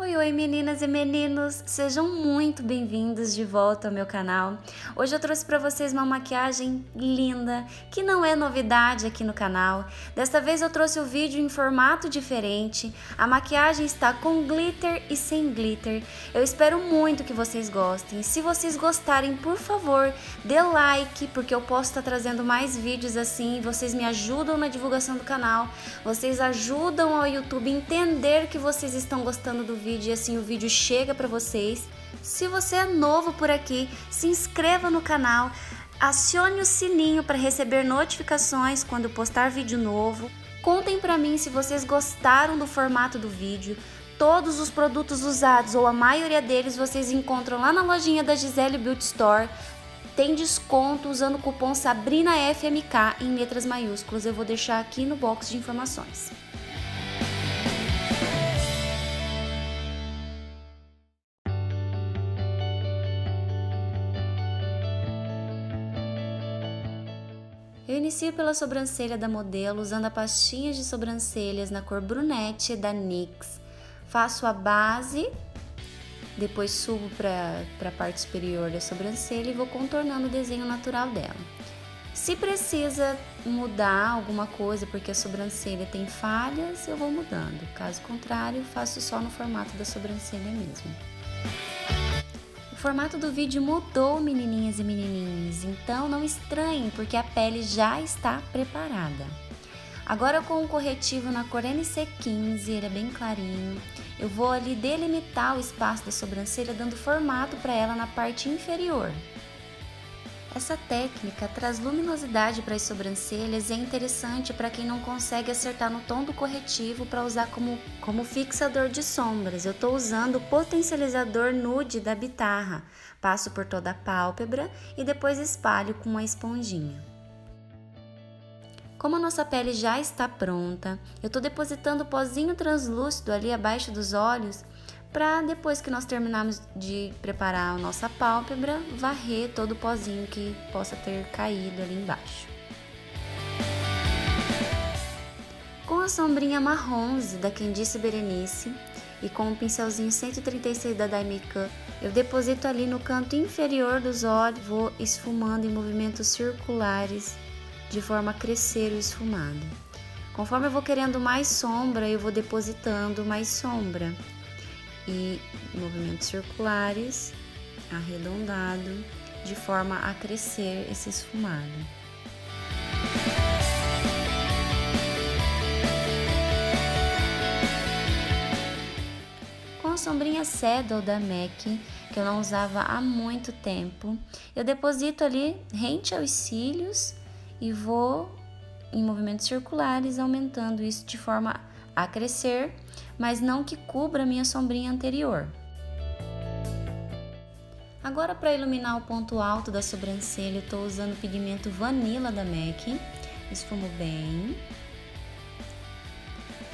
Oi, oi meninas e meninos, sejam muito bem-vindos de volta ao meu canal. Hoje eu trouxe para vocês uma maquiagem linda, que não é novidade aqui no canal. Desta vez eu trouxe o vídeo em formato diferente. A maquiagem está com glitter e sem glitter. Eu espero muito que vocês gostem. Se vocês gostarem, por favor, dê like, porque eu posso estar trazendo mais vídeos assim. Vocês me ajudam na divulgação do canal. Vocês ajudam ao YouTube entender que vocês estão gostando do vídeo vídeo e assim o vídeo chega para vocês. Se você é novo por aqui, se inscreva no canal, acione o sininho para receber notificações quando postar vídeo novo. Contem para mim se vocês gostaram do formato do vídeo. Todos os produtos usados, ou a maioria deles, vocês encontram lá na lojinha da Gisele Beauty Store. Tem desconto usando o cupom SabrinaFMK em letras maiúsculas. Eu vou deixar aqui no box de informações. Eu inicio pela sobrancelha da modelo usando a pastinha de sobrancelhas na cor brunette da NYX. Faço a base, depois subo para a parte superior da sobrancelha e vou contornando o desenho natural dela. Se precisa mudar alguma coisa porque a sobrancelha tem falhas, eu vou mudando. Caso contrário, faço só no formato da sobrancelha mesmo. O formato do vídeo mudou, menininhas e menininhos, então não estranhem, porque a pele já está preparada. Agora com o corretivo na cor NC15, ele é bem clarinho, eu vou ali delimitar o espaço da sobrancelha, dando formato para ela na parte inferior. Essa técnica traz luminosidade para as sobrancelhas e é interessante para quem não consegue acertar no tom do corretivo para usar como, como fixador de sombras. Eu estou usando o potencializador nude da Bitarra. Passo por toda a pálpebra e depois espalho com uma esponjinha. Como a nossa pele já está pronta, eu estou depositando o pozinho translúcido ali abaixo dos olhos para depois que nós terminarmos de preparar a nossa pálpebra, varrer todo o pozinho que possa ter caído ali embaixo. Com a sombrinha marronze da Candice Berenice e com o pincelzinho 136 da Makeup, eu deposito ali no canto inferior dos olhos, vou esfumando em movimentos circulares de forma a crescer o esfumado. Conforme eu vou querendo mais sombra, eu vou depositando mais sombra e movimentos circulares, arredondado, de forma a crescer esse esfumado. Com a sombrinha Saddle da MAC, que eu não usava há muito tempo, eu deposito ali rente aos cílios e vou em movimentos circulares aumentando isso de forma a crescer mas não que cubra minha sombrinha anterior. Agora para iluminar o ponto alto da sobrancelha, estou usando o pigmento Vanilla da MAC, esfumo bem.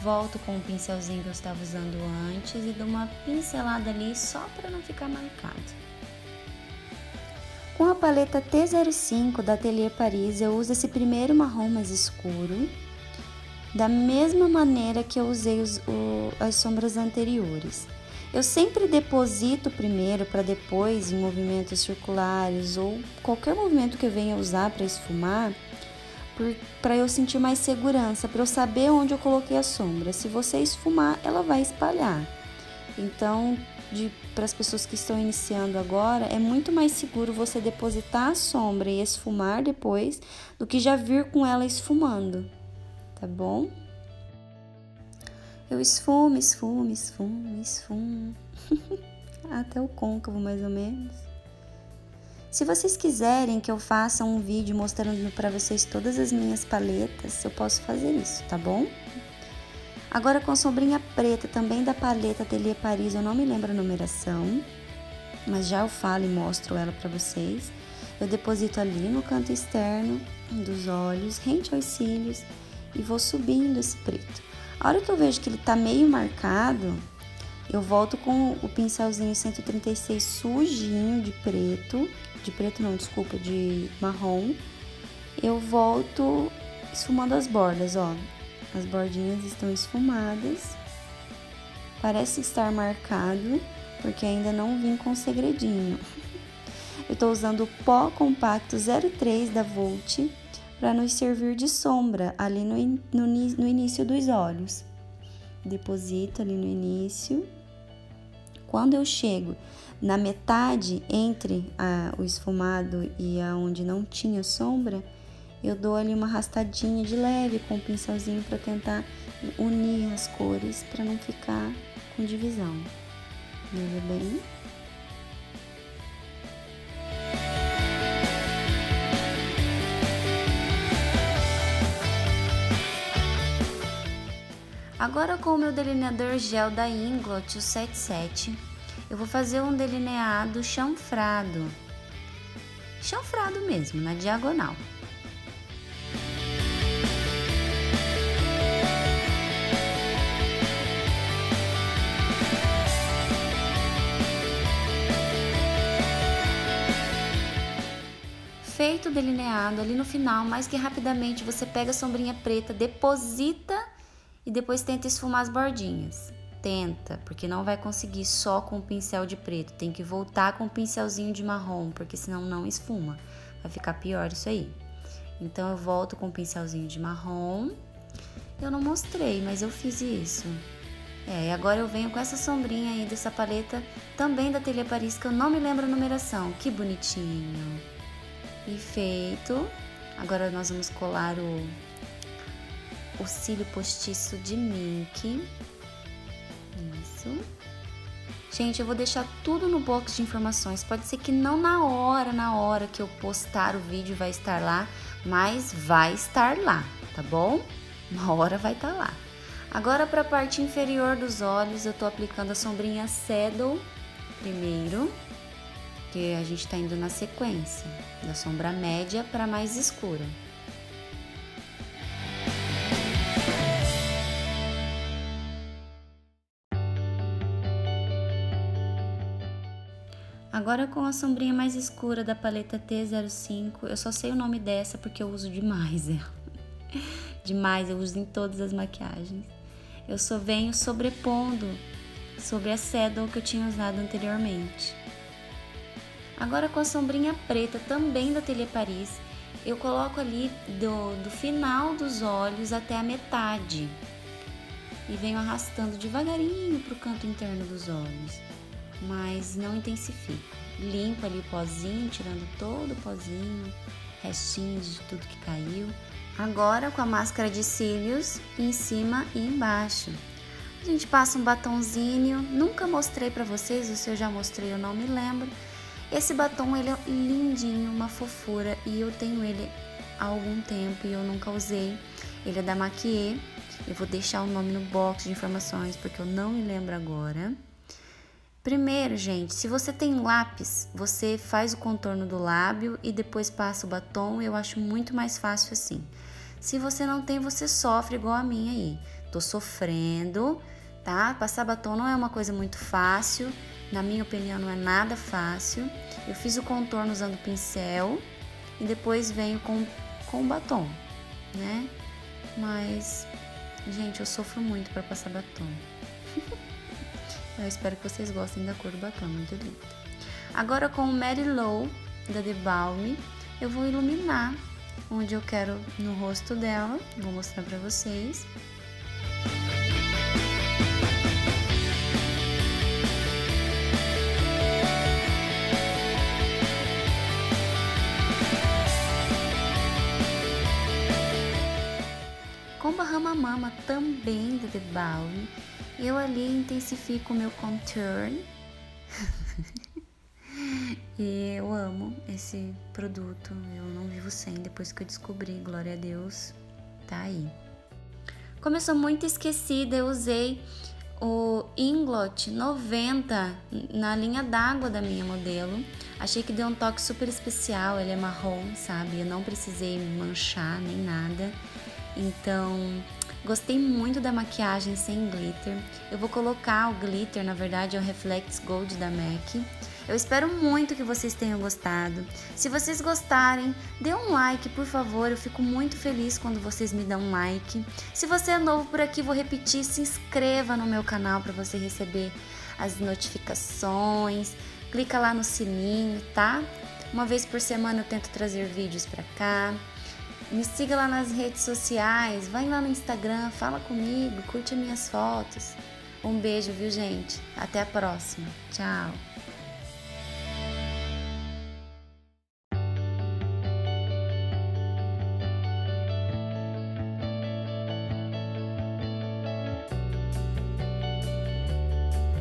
Volto com o pincelzinho que eu estava usando antes e dou uma pincelada ali só para não ficar marcado. Com a paleta T05 da Atelier Paris, eu uso esse primeiro marrom mais escuro da mesma maneira que eu usei os, o, as sombras anteriores. Eu sempre deposito primeiro para depois em movimentos circulares ou qualquer movimento que eu venha usar para esfumar, para eu sentir mais segurança, para eu saber onde eu coloquei a sombra. Se você esfumar, ela vai espalhar. Então, para as pessoas que estão iniciando agora, é muito mais seguro você depositar a sombra e esfumar depois do que já vir com ela esfumando tá bom? Eu esfumo, esfumo, esfumo, esfumo. Até o côncavo, mais ou menos. Se vocês quiserem que eu faça um vídeo mostrando para vocês todas as minhas paletas, eu posso fazer isso, tá bom? Agora com a sombrinha preta também da paleta Atelier Paris, eu não me lembro a numeração, mas já eu falo e mostro ela para vocês. Eu deposito ali no canto externo dos olhos, rente aos cílios e vou subindo esse preto. A hora que eu vejo que ele tá meio marcado, eu volto com o pincelzinho 136 sujinho de preto, de preto não, desculpa, de marrom. Eu volto esfumando as bordas, ó. As bordinhas estão esfumadas. Parece estar marcado, porque ainda não vim com segredinho. Eu estou usando o pó compacto 03 da Volt para nos servir de sombra ali no, no, no início dos olhos. Deposito ali no início. Quando eu chego na metade entre a, o esfumado e aonde não tinha sombra, eu dou ali uma arrastadinha de leve com o pincelzinho para tentar unir as cores para não ficar com divisão. Veja bem. Agora com o meu delineador gel da Inglot, o 77, eu vou fazer um delineado chanfrado. Chanfrado mesmo, na diagonal. Feito o delineado, ali no final, mais que rapidamente, você pega a sombrinha preta, deposita e depois tenta esfumar as bordinhas. Tenta, porque não vai conseguir só com o pincel de preto, tem que voltar com o pincelzinho de marrom, porque senão não esfuma. Vai ficar pior isso aí. Então eu volto com o pincelzinho de marrom. Eu não mostrei, mas eu fiz isso. É, e agora eu venho com essa sombrinha aí dessa paleta, também da Ateliê Paris, que eu não me lembro a numeração. Que bonitinho. E feito. Agora nós vamos colar o o cílio postiço de Mink. Isso. Gente, eu vou deixar tudo no box de informações. Pode ser que não na hora, na hora que eu postar o vídeo vai estar lá, mas vai estar lá, tá bom? Uma hora vai estar lá. Agora para a parte inferior dos olhos, eu tô aplicando a sombrinha Saddle primeiro, que a gente tá indo na sequência, da sombra média para mais escura. Agora com a sombrinha mais escura da paleta T05, eu só sei o nome dessa porque eu uso demais ela. demais, eu uso em todas as maquiagens. Eu só venho sobrepondo sobre a Saddle que eu tinha usado anteriormente. Agora com a sombrinha preta também da Atelier Paris, eu coloco ali do, do final dos olhos até a metade. E venho arrastando devagarinho para o canto interno dos olhos mas não intensifico. Limpo ali o pozinho, tirando todo o pozinho, restinhos de tudo que caiu. Agora com a máscara de cílios em cima e embaixo. A gente passa um batonzinho, nunca mostrei para vocês, ou se eu já mostrei eu não me lembro. Esse batom ele é lindinho, uma fofura e eu tenho ele há algum tempo e eu nunca usei. Ele é da Maquier. Eu vou deixar o nome no box de informações porque eu não me lembro agora. Primeiro, gente, se você tem lápis, você faz o contorno do lábio e depois passa o batom. Eu acho muito mais fácil assim. Se você não tem, você sofre igual a minha aí. Tô sofrendo, tá? Passar batom não é uma coisa muito fácil. Na minha opinião, não é nada fácil. Eu fiz o contorno usando pincel e depois venho com, com o batom, né? Mas, gente, eu sofro muito para passar batom. Eu espero que vocês gostem da cor do batom, muito linda. Agora com o Mary Low da The Balm, eu vou iluminar onde eu quero no rosto dela. Vou mostrar pra vocês. Com Bahama Mama também da The Balm, eu ali intensifico o meu contour. e eu amo esse produto, eu não vivo sem depois que eu descobri, glória a Deus, tá aí. Como eu sou muito esquecida, eu usei o Inglot 90 na linha d'água da minha modelo. Achei que deu um toque super especial, ele é marrom, sabe? Eu não precisei manchar nem nada. Então, Gostei muito da maquiagem sem glitter. Eu vou colocar o glitter, na verdade é o Reflex Gold da MAC. Eu espero muito que vocês tenham gostado. Se vocês gostarem, dê um like, por favor. Eu fico muito feliz quando vocês me dão um like. Se você é novo por aqui, vou repetir, se inscreva no meu canal para você receber as notificações. Clica lá no sininho, tá? Uma vez por semana eu tento trazer vídeos para cá. Me siga lá nas redes sociais, vai lá no Instagram, fala comigo, curte minhas fotos. Um beijo, viu, gente? Até a próxima. Tchau.